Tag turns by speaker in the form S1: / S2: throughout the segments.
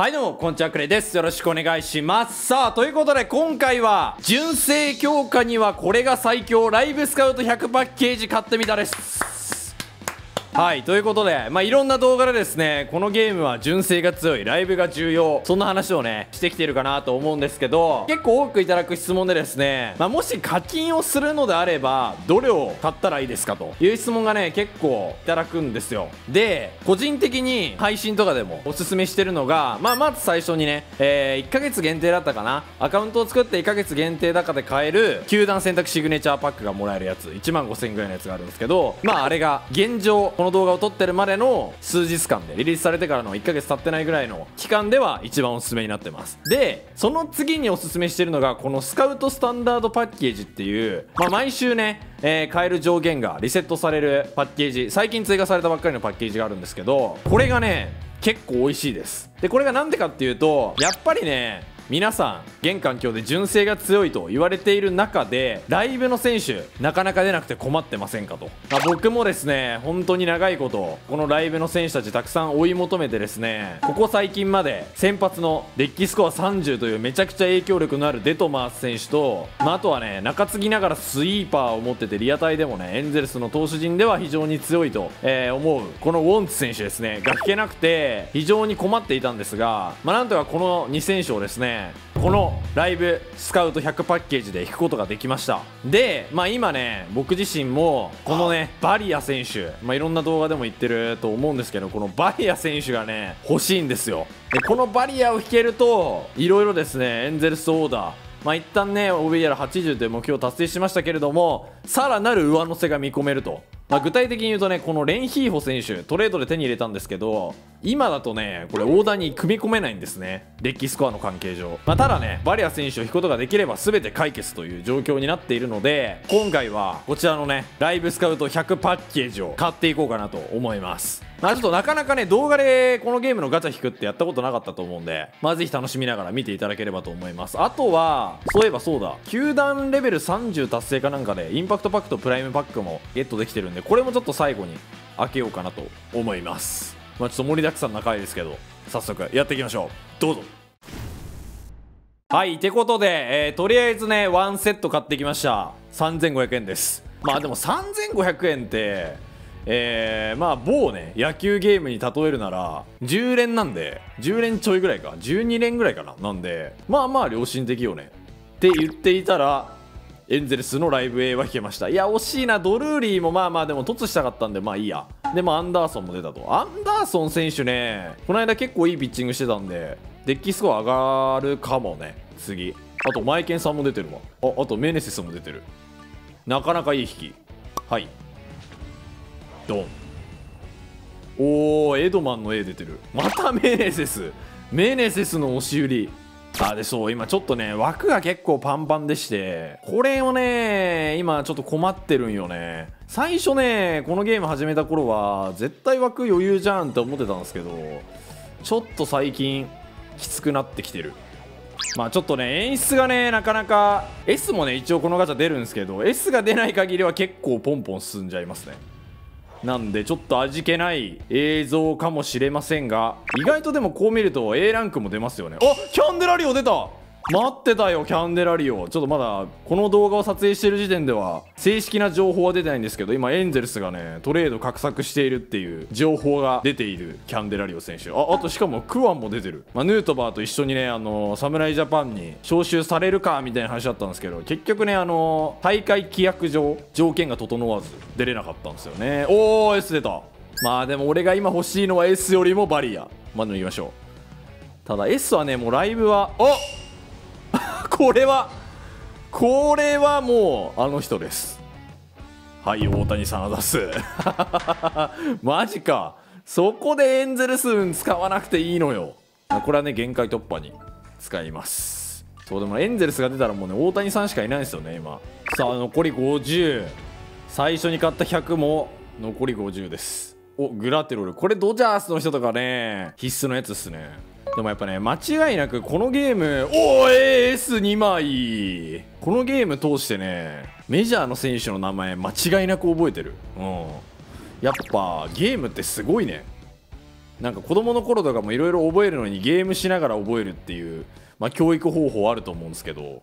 S1: はいどうも、こんにちは、クレです。よろしくお願いします。さあ、ということで今回は、純正強化にはこれが最強、ライブスカウト100パッケージ買ってみたです。はい、ということで、まあ、いろんな動画でですね、このゲームは純正が強い、ライブが重要、そんな話をね、してきてるかなと思うんですけど、結構多くいただく質問でですね、まあ、もし課金をするのであれば、どれを買ったらいいですかという質問がね、結構いただくんですよ。で、個人的に配信とかでもおすすめしてるのが、まあ、まず最初にね、えー、1ヶ月限定だったかな、アカウントを作って1ヶ月限定だかで買える、球団選択シグネチャーパックがもらえるやつ、1万5000円ぐらいのやつがあるんですけど、まあ、あれが現状、この動画を撮ってるまでの数日間でリリースされてからの1ヶ月経ってないぐらいの期間では一番おすすめになってます。でその次におすすめしてるのがこのスカウトスタンダードパッケージっていう、まあ、毎週ねえー、買える上限がリセットされるパッケージ最近追加されたばっかりのパッケージがあるんですけどこれがね結構美味しいです。でこれがなんでかっていうとやっぱりね皆さん現環境で純正が強いと言われている中でライブの選手なかなか出なくて困ってませんかと、まあ、僕もですね本当に長いことこのライブの選手たちたくさん追い求めてですねここ最近まで先発のデッキスコア30というめちゃくちゃ影響力のあるデトマース選手と、まあ、あとはね中継ぎながらスイーパーを持っててリアタイでもねエンゼルスの投手陣では非常に強いと、えー、思うこのウォンツ選手ですね。が引けなくて非常に困っていたんですが、まあ、なんとかこの2選手をですねこのライブスカウト100パッケージで引くことができました。で、まあ、今ね僕自身もこのねバリア選手、まあ、いろんな動画でも言ってると思うんですけどこのバリア選手がね欲しいんですよ。でこのバリアを引けるといろいろですねエンゼルスオーダーまあ一旦ね OBR80 という目標を達成しましたけれどもさらなる上乗せが見込めると。まあ、具体的に言うとねこのレンヒーフォ選手トレードで手に入れたんですけど今だとねこれオーダーに組み込めないんですね。デッキスコアの関係上、まあ、ただねバリア選手を引くことができれば全て解決という状況になっているので今回はこちらのねライブスカウト100パッケージを買っていこうかなと思います。まあちょっとなかなかね動画でこのゲームのガチャ引くってやったことなかったと思うんでまあぜひ楽しみながら見ていただければと思います。あとはそういえばそうだ。球団レベル30達成かなんかでインパクトパックとプライムパックもゲットできてるんでこれもちょっと最後に開けようかなと思います。まあちょっと盛りだくさんな回ですけど早速やっていきましょう。どうぞ。はいってことで、えー、とりあえずねワンセット買ってきました。3500円です。まあでも3500円ってえー、まあ某ね野球ゲームに例えるなら10連なんで10連ちょいぐらいか。12連ぐらいかな。なんでまあまあ良心的よね。って言っていたらエンゼルスのライブ A は引けました。いや惜しいな。ドルーリーもまあまあでも突したかったんでまあいいや。でもアンダーソンも出たと。アンダーソン選手ねこの間結構いいピッチングしてたんでデッキスコア上がるかもね。次。あとマイケンさんも出てるわ。ああとメネセスも出てる。なかなかいい引き。はい。ドン。おーエドマンの A 出てる。またメネセス。メネセスの押し売り。あでそう今ちょっとね枠が結構パンパンでしてこれをね今ちょっと困ってるんよね。最初ねこのゲーム始めた頃は絶対枠余裕じゃんって思ってたんですけどちょっと最近きつくなってきてる。まあちょっとね演出がねなかなか S もね一応このガチャ出るんですけど S が出ない限りは結構ポンポン進んじゃいますね。なんでちょっと味気ない映像かもしれませんが意外とでもこう見ると A ランクも出ますよね。あキャンデラリオ出た。待ってたよキャンデラリオちょっとまだこの動画を撮影してる時点では正式な情報は出てないんですけど今エンゼルスがねトレード画策しているっていう情報が出ているキャンデラリオ選手。ああとしかもクワンも出てる、まあ、ヌートバーと一緒にねあの侍ジャパンに招集されるかみたいな話だったんですけど結局ねあの大会規約上条件が整わず出れなかったんですよね。おお S 出た。まあでも俺が今欲しいのは S よりもバリア。まで言いましょう。ただ S はねもうライブはおっこれはこれはもうあの人です。はい大谷さんあざす。マジか。そこでエンゼルス運使わなくていいのよ。これはね限界突破に使います。そうでもエンゼルスが出たらもうね大谷さんしかいないんですよね今。さあ残り50最初に買った100も残り50です。おグラテロル。これドジャースの人とかね必須のやつっすね。でもやっぱね間違いなくこのゲームおー S2 枚このゲーム通してねメジャーの選手の名前間違いなく覚えてる。うん。やっぱゲームってすごいね。なんか子供の頃とかもいろいろ覚えるのにゲームしながら覚えるっていう、まあ、教育方法あると思うんですけど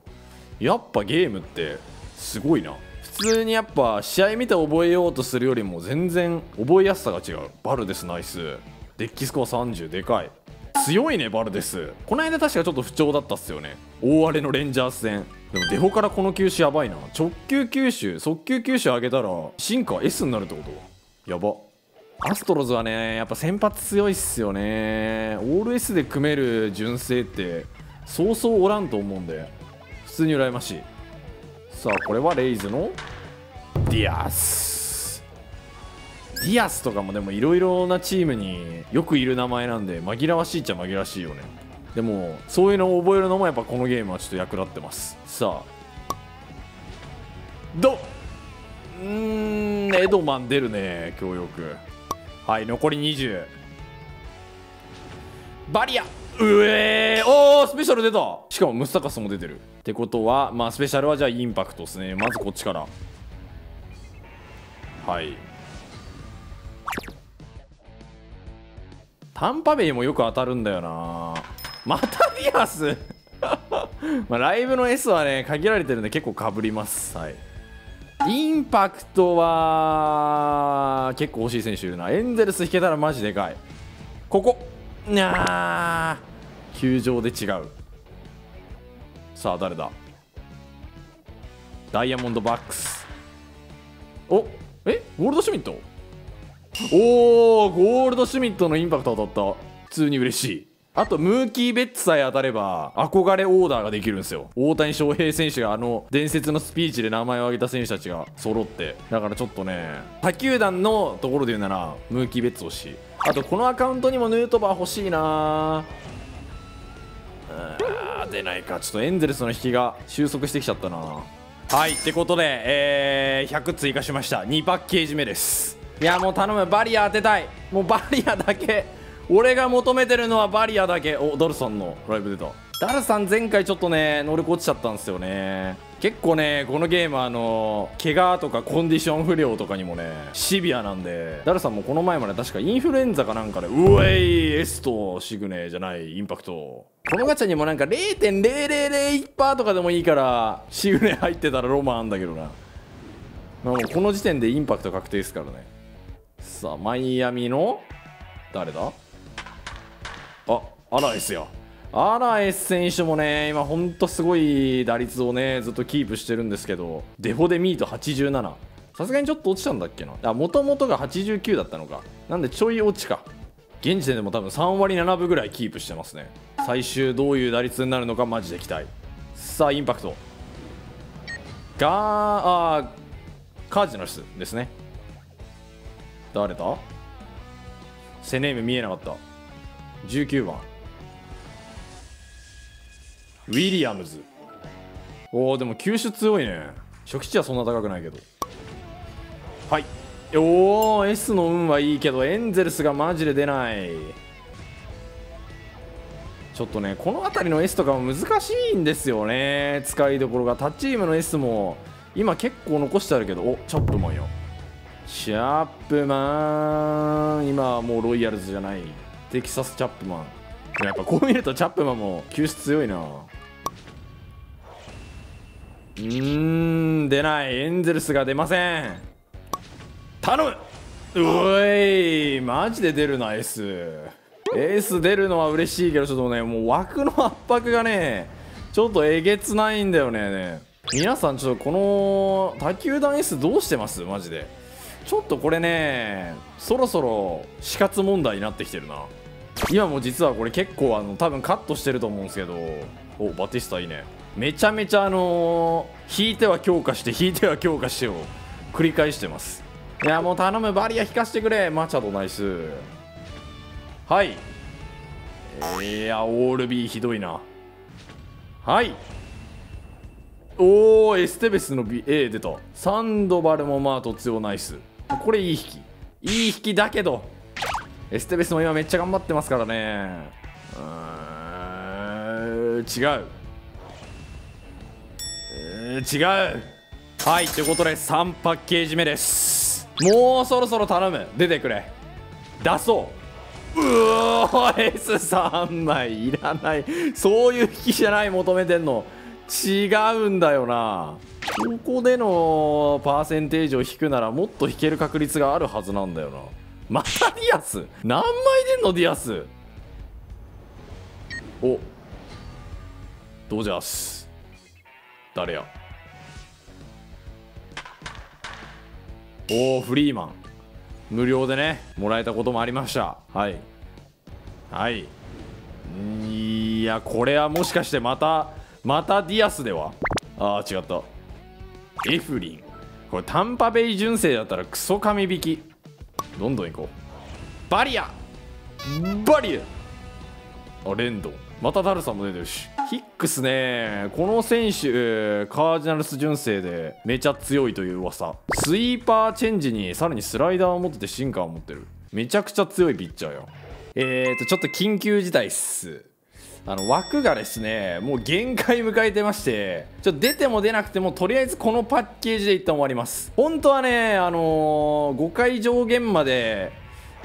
S1: やっぱゲームってすごいな。普通にやっぱ試合見て覚えようとするよりも全然覚えやすさが違う。バルデスナイス。デッキスコア30でかい。強いねバルデス。この間確かちょっと不調だったっすよね。大荒れのレンジャーズ戦。でもデフォからこの球種やばいな。直球球種速球球種上げたら進化 S になるってこと？やば。アストロズはねやっぱ先発強いっすよね。オール S で組める純正ってそうそうおらんと思うんで。普通に羨ましい。さあこれはレイズのディアス。ディアスとかもでもいろいろなチームによくいる名前なんで紛らわしいっちゃ紛らわしいよね。でもそういうのを覚えるのもやっぱこのゲームはちょっと役立ってます。さあ。どうーんエドマン出るね強力はい残り20バリア。うえー。おースペシャル出た。しかもムスタカスも出てる。ってことはまあスペシャルはじゃあインパクトですね。まずこっちから。はい。タンパベイもよく当たるんだよな。またディアス？まあライブの S はね限られてるんで結構かぶります。はい。インパクトは結構欲しい選手いるな。エンゼルス引けたらマジでかい。ここ。にゃー球場で違う。さあ誰だ？ダイヤモンドバックス。おえ？ゴールドシュミット？おーゴールドシュミットのインパクト当たった。普通に嬉しい。あとムーキー・ベッツさえ当たれば憧れオーダーができるんですよ。大谷翔平選手があの伝説のスピーチで名前を挙げた選手たちが揃って。だからちょっとね他球団のところで言うならムーキー・ベッツ欲しい。あとこのアカウントにもヌートバー欲しいな。あー出ないか。ちょっとエンゼルスの引きが収束してきちゃったな。はいってことで、えー、100追加しました。2パッケージ目です。いやもう頼むバリア当てたい。もうバリアだけ。俺が求めてるのはバリアだけ。おダルさんのライブ出た。ダルさん前回ちょっとね能力落ちちゃったんですよね。結構ねこのゲームあの怪我とかコンディション不良とかにもねシビアなんで。ダルさんもこの前まで確かインフルエンザかなんかでうえいエストシグネじゃないインパクト。このガチャにもなんか0.0001%とかでもいいからシグネ入ってたらロマンあんだけどな。まあもうこの時点でインパクト確定ですからね。さあマイアミの誰だ？あアラエスや。アラエス選手もね今ほんとすごい打率をねずっとキープしてるんですけどデフォでミート87さすがにちょっと落ちたんだっけな？あもともとが89だったのか。なんでちょい落ちか。現時点でも多分3割7分ぐらいキープしてますね。最終どういう打率になるのかマジで期待。さあインパクト。ガーあーカージナルスですね。誰だ？セネーム見えなかった。19番。ウィリアムズ。おおでも球種強いね。初期値はそんな高くないけど。はい。おお S の運はいいけどエンゼルスがマジで出ない。ちょっとねこの辺りの S とかも難しいんですよね。使いどころが。他チームの S も今結構残してあるけど。おチャップマンやチャップマン。今はもうロイヤルズじゃない。テキサスチャップマン。やっぱこう見るとチャップマンも球質強いな。うーん出ない。エンゼルスが出ません。頼む。うおいマジで出るな S エース出るのは嬉しいけどちょっとねもう枠の圧迫がねちょっとえげつないんだよね。ね皆さんちょっとこの他球団 S どうしてます？マジで。ちょっとこれねそろそろ死活問題になってきてるな。今も実はこれ結構あの多分カットしてると思うんですけど。おバティスタいいね。めちゃめちゃあのー、引いては強化して引いては強化してを繰り返してます。いやもう頼むバリア引かしてくれ。マチャドナイス。はい。いやオール B ひどいな。はい。おーエステベスの A 出た。サンドバルもまあと強ナイス。これいい引き。いい引きだけどエステベスも今めっちゃ頑張ってますからね。うーん違う。違う。はいということで3パッケージ目です。もうそろそろ頼む。出てくれ。出そう。うおー S3 枚いらない。そういう引きじゃない求めてんの。違うんだよな。ここでのパーセンテージを引くならもっと引ける確率があるはずなんだよな。またディアス？何枚出んのディアス？お。ドジャース誰や？おおフリーマン。無料でねもらえたこともありました。はい。はい。いやこれはもしかしてまたまたディアスでは？ああ違った。エフリン。これタンパベイ純正だったらクソ神引き。どんどん行こう。バリア。バリア。あレンドン。またダルさんも出てるし。ヒックスね。この選手カージナルス純正でめちゃ強いという噂。スイーパーチェンジにさらにスライダーを持っててシンカーを持ってる。めちゃくちゃ強いピッチャーよ。えーとちょっと緊急事態っす。あの枠がですねもう限界迎えてましてちょっと出ても出なくてもとりあえずこのパッケージで一旦終わります。本当はねあのー、5回上限まで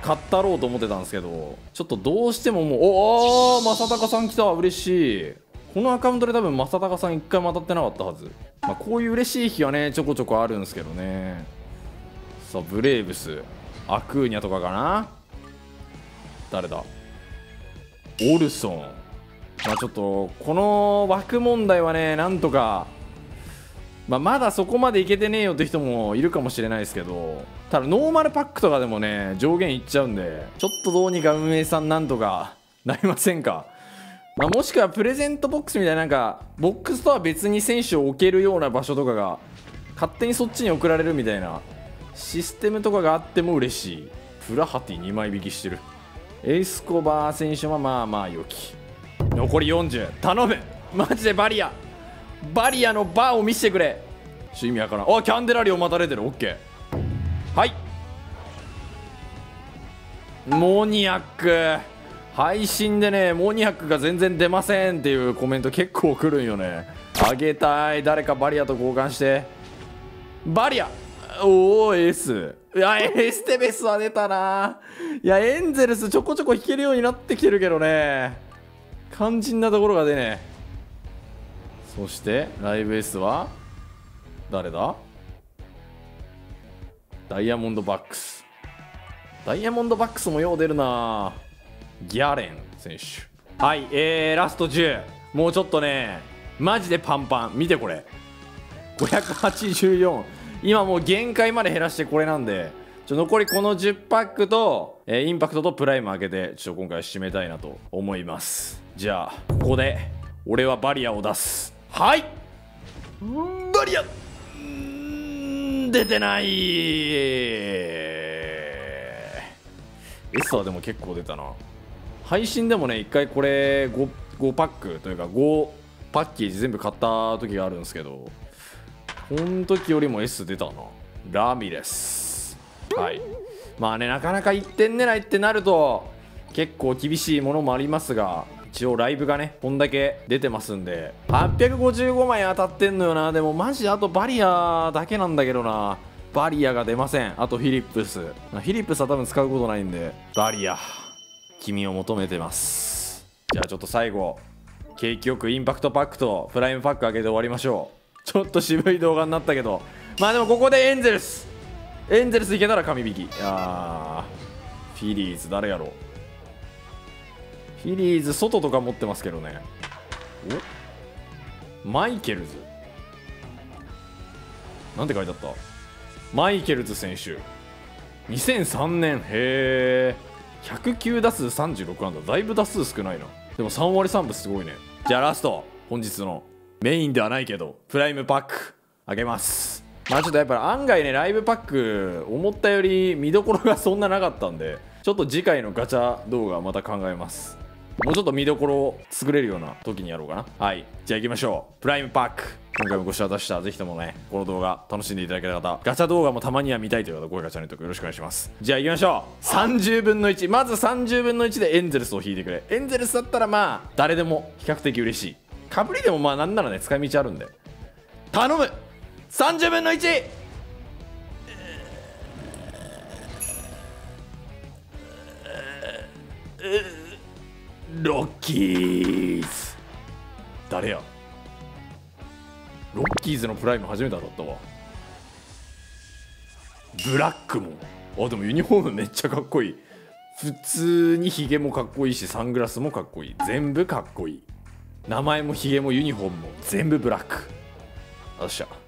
S1: 買ったろうと思ってたんですけどちょっとどうしてももうおお正隆さん来た。嬉しい。このアカウントで多分正隆さん1回も当たってなかったはず、まあ、こういう嬉しい日はねちょこちょこあるんですけどね。さあブレーブス。アクーニャとかかな。誰だ？オルソン。まあちょっとこの枠問題はねなんとかまあ、まだそこまでいけてねえよって人もいるかもしれないですけどただノーマルパックとかでもね上限いっちゃうんでちょっとどうにか運営さんなんとかなりませんか、まあ、もしくはプレゼントボックスみたいななんかボックスとは別に選手を置けるような場所とかが勝手にそっちに送られるみたいなシステムとかがあっても嬉しい。フラハティ2枚引きしてる。エスコバー選手はまあまあ良き。残り40頼む。マジでバリア。バリアのバーを見せてくれ。ちょ意味わからん。あキャンデラリオまた出てる。オッケー。はい。モニアック。配信でねモニアックが全然出ませんっていうコメント結構来るんよね。あげたい。誰かバリアと交換して。バリア。おおエース。いやエステベスは出たな。いやエンゼルスちょこちょこ引けるようになってきてるけどね肝心なところが出ねえ。そしてライブ S は誰だ？ダイヤモンドバックス。ダイヤモンドバックスもよう出るな。ギャレン選手。はいえー、ラスト10もうちょっとね。マジでパンパン。見てこれ。584今もう限界まで減らしてこれなんで。ちょ残りこの10パックと、えー、インパクトとプライム開けてちょっと今回締めたいなと思います。じゃあここで俺はバリアを出す。はい。バリア出てない。S はでも結構出たな。配信でもね1回これ 5, 5パックというか5パッケージ全部買った時があるんですけどこの時よりも S 出たな。ラミレス。はい。まあねなかなか1点狙いってなると結構厳しいものもありますが一応ライブがねこんだけ出てますんで855枚当たってんのよな。でもマジあとバリアだけなんだけどな。バリアが出ません。あとフィリップス。フィリップスは多分使うことないんで。バリア。君を求めてます。じゃあちょっと最後景気よくインパクトパックとプライムパック開けて終わりましょう。ちょっと渋い動画になったけど。まあでもここでエンゼルス。エンゼルスいけたら神引き。いやフィリーズ誰やろう。フィリーズ外とか持ってますけどね。お？マイケルズ。なんて書いてあった？マイケルズ選手。2003年へえ109打数36安打。だいぶ打数少ないな。でも3割3分すごいね。じゃあラスト。本日のメインではないけどプライムパック。あげます。まあちょっとやっぱ案外ねライブパック思ったより見どころがそんななかったんでちょっと次回のガチャ動画また考えます。もうちょっと見どころを作れるような時にやろうかな。はいじゃあ行きましょう。プライムパック。今回もご視聴いたしたぜひともねこの動画楽しんでいただけた方ガチャ動画もたまには見たいという方ご評価チャンネル登録よろしくお願いします。じゃあ行きましょう。30分の1まず30分の1でエンゼルスを引いてくれ。エンゼルスだったらまあ誰でも比較的嬉しい。かぶりでもまあなんならね使い道あるんで。頼む30分の 1! ロッキーズ。誰や？ロッキーズのプライム初めて当たったわ。ブラックも。あでもユニフォームめっちゃかっこいい。普通にヒゲもかっこいいしサングラスもかっこいい。全部かっこいい。名前もヒゲもユニフォームも全部ブラック。よっしゃ。